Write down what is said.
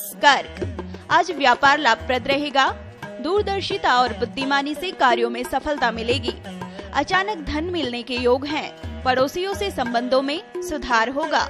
कर्क। आज व्यापार लाभप्रद रहेगा। दूरदर्शिता और बुद्धिमानी से कार्यों में सफलता मिलेगी। अचानक धन मिलने के योग हैं। पड़ोसियों से संबंधों में सुधार होगा।